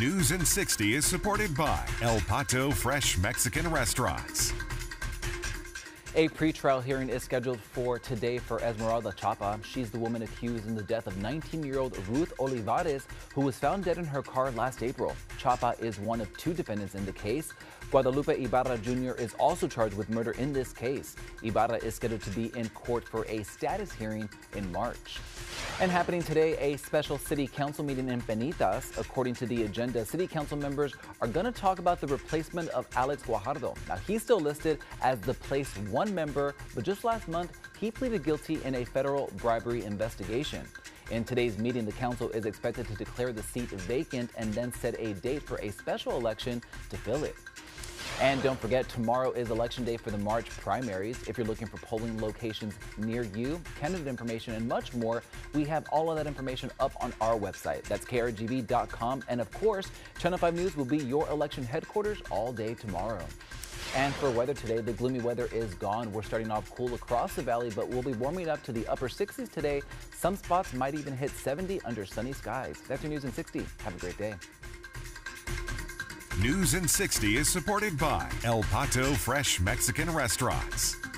News in 60 is supported by El Pato Fresh Mexican Restaurants. A pretrial hearing is scheduled for today for Esmeralda Chapa. She's the woman accused in the death of 19-year-old Ruth Olivares, who was found dead in her car last April. Chapa is one of two defendants in the case. Guadalupe Ibarra Jr. is also charged with murder in this case. Ibarra is scheduled to be in court for a status hearing in March. And happening today, a special city council meeting in Penitas. According to the agenda, city council members are going to talk about the replacement of Alex Guajardo. Now, he's still listed as the place one member, but just last month, he pleaded guilty in a federal bribery investigation. In today's meeting, the council is expected to declare the seat vacant and then set a date for a special election to fill it. And don't forget, tomorrow is election day for the March primaries. If you're looking for polling locations near you, candidate information, and much more, we have all of that information up on our website. That's krgv.com. And of course, Channel 5 News will be your election headquarters all day tomorrow. And for weather today, the gloomy weather is gone. We're starting off cool across the valley, but we'll be warming up to the upper 60s today. Some spots might even hit 70 under sunny skies. That's your news in 60. Have a great day. News in 60 is supported by El Pato Fresh Mexican Restaurants.